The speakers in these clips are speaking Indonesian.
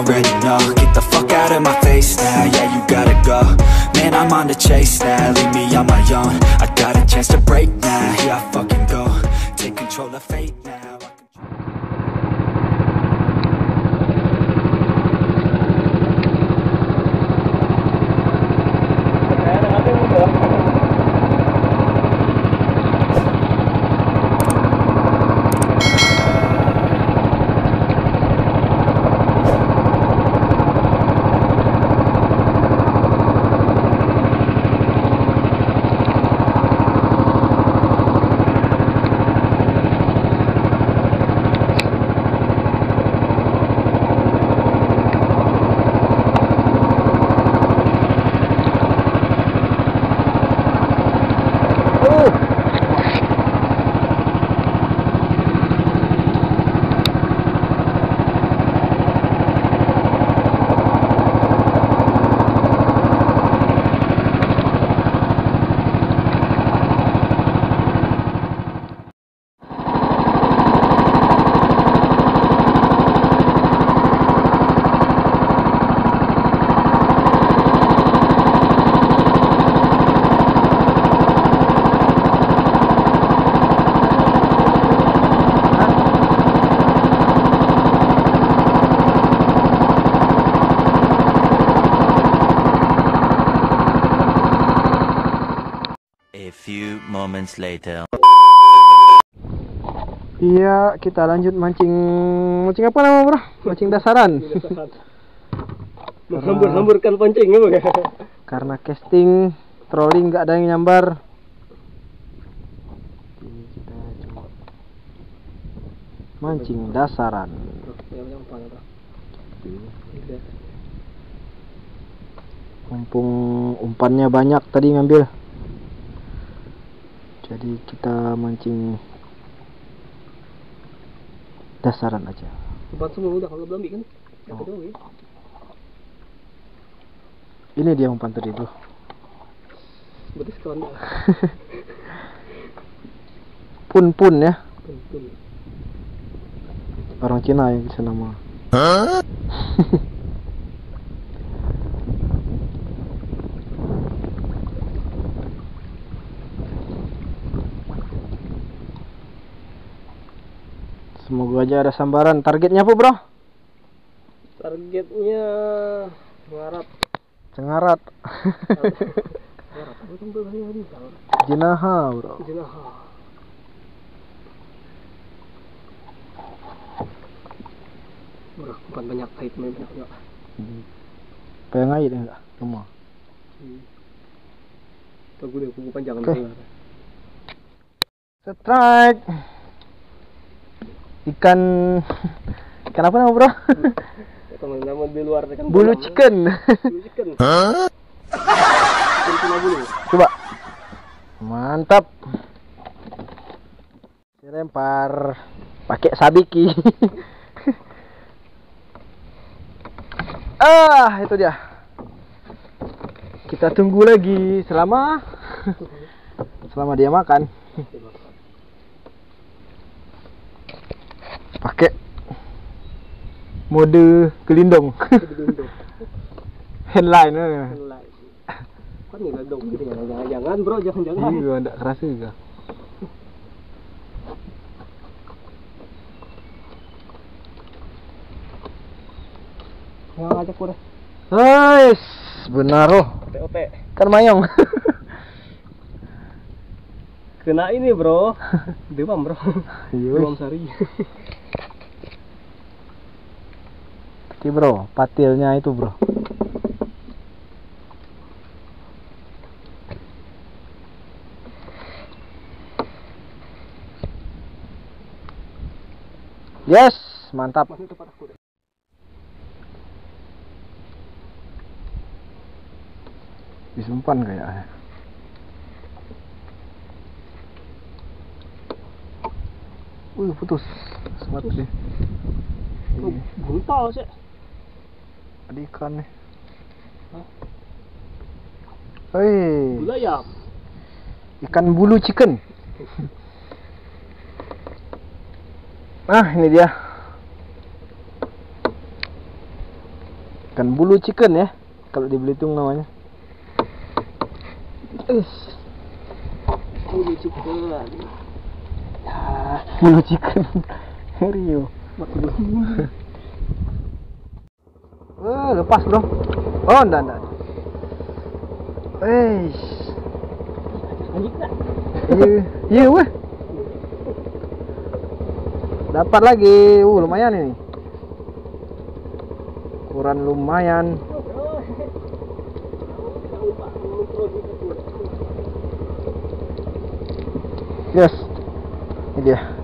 already know. Get the fuck out of my face now, yeah you gotta go. Man, I'm on the chase now, leave me on my own. I got a chance to break now, here I fucking go. Take control of fate now A few moments later. Iya, kita lanjut mancing mancing apa nama bro? Mancing dasaran. Menghambur-hamburkan pancing ya bang Karena casting trolling nggak ada yang nyambar. Jadi kita coba mancing dasaran. Mumpung umpannya banyak tadi ngambil. Jadi kita mancing dasaran aja. Umpan semua udah kalau belum kan Yang Oh. ya Ini dia umpan tadi tuh. Berarti sekawan dah Pun-pun ya. Betul Orang Cina yang bisa nama. Semoga aja ada sambaran. Targetnya apa, Bro? Targetnya Cengarat. Hari Jinaha, Bro. Jenaha Murah, umpan banyak kait main banyak banyak Pengen air enggak? Semua. Bagus deh, kuku panjang Oke. okay. Strike. Ikan ikan apa nama, Bro? Teman-teman di luar kan Bulu chicken. Bulu chicken Coba. Mantap. Dilempar pakai sabiki. ah, itu dia. Kita tunggu lagi selama selama dia makan. Pakai mode gelindong. Headline. eh. Kan nggak dong jangan jangan jangan bro jangan jangan Iya, enggak kerasa juga. Jangan ngajak gue dah Guys, benar oh. OT Kan mayong. Kena ini bro Demam bro Demam sari Oke bro, patilnya itu bro. Yes, mantap. Disumpan kayaknya. Wih, putus. Semat Putus. deh. Oh, Buntal sih Ada ikan nih. Hah? Hei, Gula ayam ikan bulu chicken. Ah, ini dia. Ikan bulu chicken ya. Kalau di Belitung namanya. Bulu chicken. Ya, bulu chicken. Rio. Eh, lepas bro. Oh, enggak, enggak. Eh, iya weh. Dapat lagi, uh lumayan ini. Ukuran lumayan. Yes, ini dia.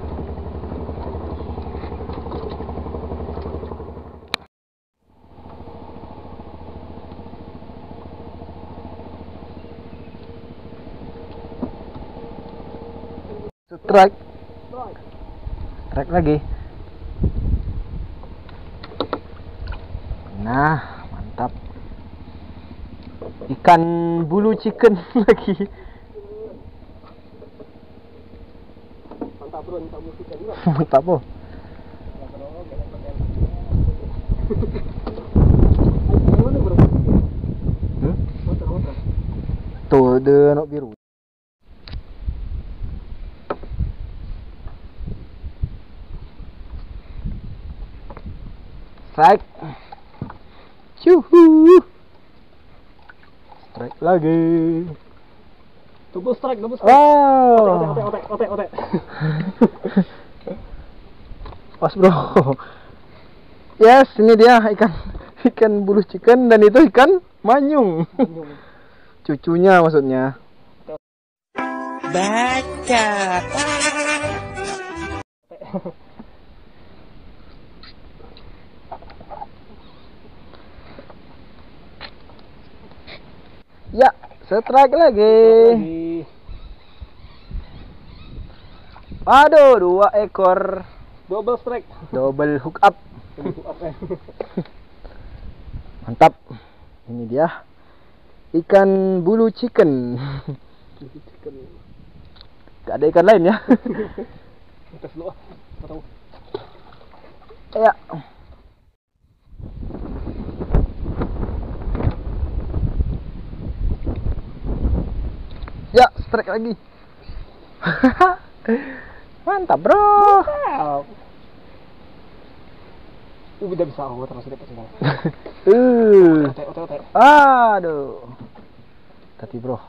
Strike. Strike lagi. Nah, mantap. Ikan bulu chicken lagi. Mantap bro, mantap bulu chicken bro. Mantap bro? Hmm? Motor. Tuh, dia anak biru. Strike. Cuhu. Strike lagi. Double strike, double strike. Wow. Otek, otek, otek, otek, otek. Pas bro. Yes, ini dia ikan ikan bulu chicken dan itu ikan manyung. Cucunya maksudnya. Ya, strike lagi. Lagi. Aduh, dua ekor Double strike. double hook up. Oke. Mantap. Ini dia ikan bulu chicken. Chicken. Gak ada ikan lain ya. Ah. Ya. Ya, strike lagi. Mantap, Bro. Wow. Uh, udah bisa aku terus dapat semua. Uh. Aduh. Tadi, Bro.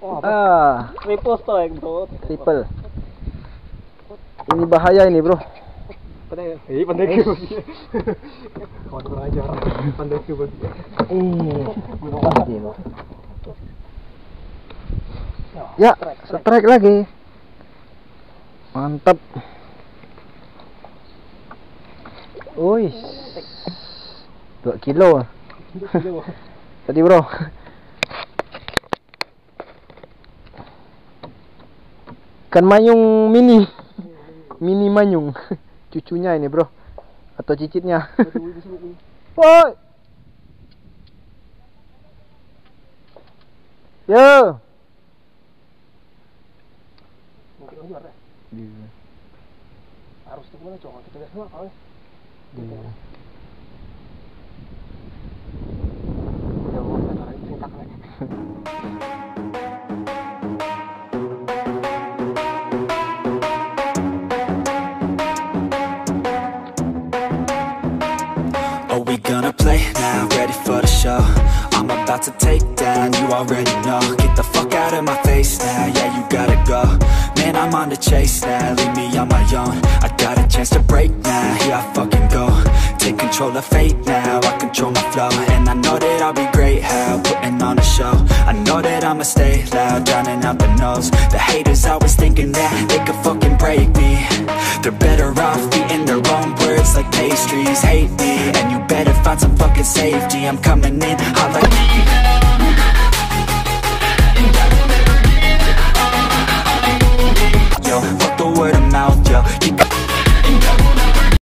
Oh, apa? Ah, Triple strike, bro. triple. Ini bahaya ini, Bro. Pandai, eh, pandai ke Kawan kurang ajar. Pandai ke. Eh, mati, Bro. Ya, strike lagi. Mantap. Wih. 2 kilo. Tadi, Bro. Ikan manyung mini. Mini manyung. Cucunya ini, Bro. Atau cicitnya. Woi. Yo. Mungkin luar deh. Harus tuh mana cowok kita lihat semua kau. Udah mau kita tarik singkat lagi. Are we gonna play now? Ready for the show? I'm about to take down, you already know Get the fuck out of my face now, yeah you gotta go Man, I'm on the chase now, leave me on my own. I got a chance to break now, here I fucking go. Take control of fate now, I control my flow. And I know that I'll be great, how putting on a show. I know that I'ma stay loud, drowning out the noise. The haters always thinking that they could fucking break me. They're better off eating their own words like pastries. Hate me, and you better find some fucking safety. I'm coming in hot like